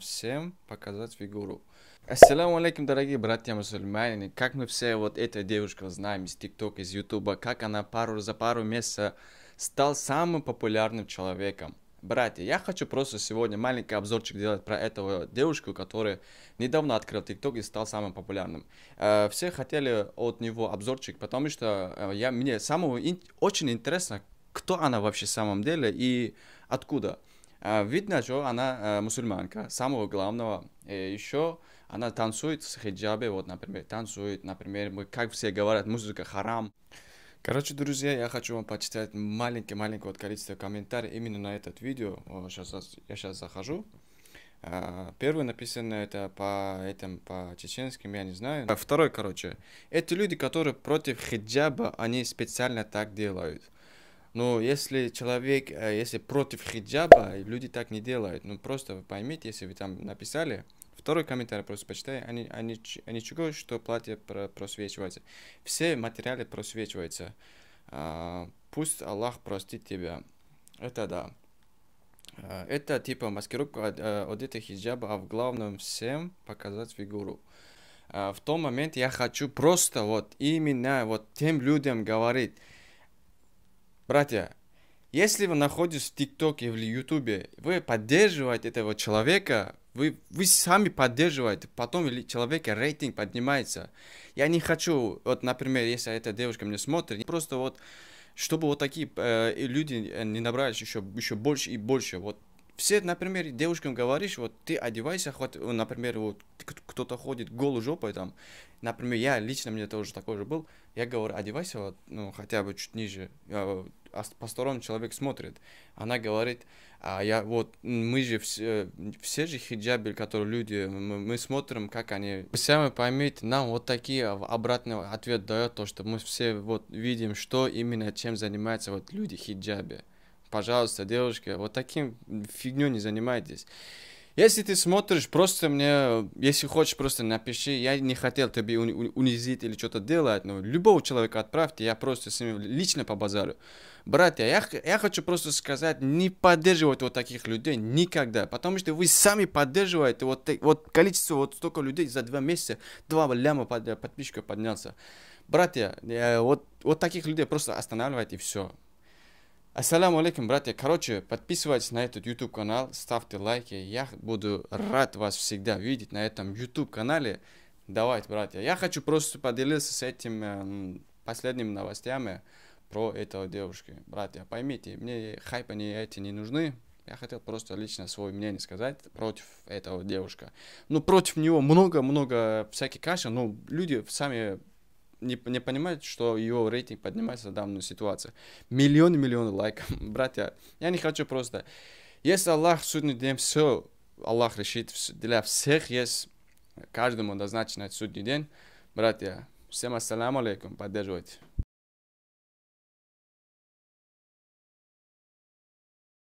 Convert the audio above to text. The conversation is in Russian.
всем показать фигуру. Ассаламу алейкум, дорогие братья мусульмане. Как мы все вот эта девушка знаем из ТикТока, из Ютуба, как она пару за пару месяцев стал самым популярным человеком. Братья, я хочу просто сегодня маленький обзорчик делать про этого девушку, которая недавно открыл ТикТок и стал самым популярным. Э, все хотели от него обзорчик, потому что э, я, мне самого ин, очень интересно, кто она вообще в самом деле и откуда. А, видно, что она э, мусульманка, самого главного. Еще она танцует с хиджабе, вот, например, танцует, например, мы, как все говорят, музыка харам. Короче, друзья, я хочу вам почитать маленькое-маленькое вот количество комментариев именно на этот видео. Вот, сейчас, я сейчас захожу. А, первый написано это по этим по чеченским, я не знаю. А второй, короче, эти люди, которые против хиджаба, они специально так делают. Но если человек, э, если против хиджаба, люди так не делают. Ну просто поймите, если вы там написали, второй комментарий просто почитай, они, они, они чего, что платье просвечивается. Все материалы просвечиваются. А, пусть Аллах простит тебя. Это да. А, это типа маскировка э, этой хиджаба, а в главном всем показать фигуру. А, в том момент я хочу просто вот именно вот тем людям говорить, Братья, если вы находитесь в ТикТоке или Ютубе, вы поддерживаете этого человека, вы, вы сами поддерживаете, потом человека рейтинг поднимается. Я не хочу, вот, например, если эта девушка меня смотрит, просто вот, чтобы вот такие э, люди э, не набрались еще, еще больше и больше. Вот все, например, девушкам говоришь, вот ты одевайся, хоть, например, вот кто-то ходит голой жопой там, например, я лично, мне тоже такой же был, я говорю, одевайся вот, ну, хотя бы чуть ниже, я, а посторонний человек смотрит, она говорит, а я вот, мы же все, все же хиджабы, которые люди, мы, мы смотрим, как они, сами поймите, нам вот такие обратный ответ дает, то, что мы все вот видим, что именно чем занимаются вот люди хиджабе пожалуйста, девушки, вот таким фигней не занимайтесь. Если ты смотришь, просто мне, если хочешь, просто напиши. Я не хотел тебе унизить или что-то делать, но любого человека отправьте, я просто с ним лично побазарю. Братья, я, я хочу просто сказать, не поддерживайте вот таких людей никогда, потому что вы сами поддерживаете вот, вот количество, вот столько людей за два месяца, два ляма под, подписчиков поднялся. Братья, вот, вот таких людей просто останавливайте и все. Ассаламу алейкум, братья. Короче, подписывайтесь на этот YouTube канал, ставьте лайки. Я буду рад вас всегда видеть на этом YouTube канале. Давайте, братья. Я хочу просто поделиться с этим э, последними новостями про этого девушки. Братья, поймите, мне хайпы не эти не нужны. Я хотел просто лично свое мнение сказать против этого девушка. Ну, против него много-много всяких каши, но люди сами не, не понимает, что его рейтинг поднимается в данную ситуацию. Миллионы, миллионы лайков. Братья, я не хочу просто... Если Аллах в судный день все, Аллах решит, для всех есть, каждому назначен судный день. Братья, всем ассаламу алейкум, поддерживайте.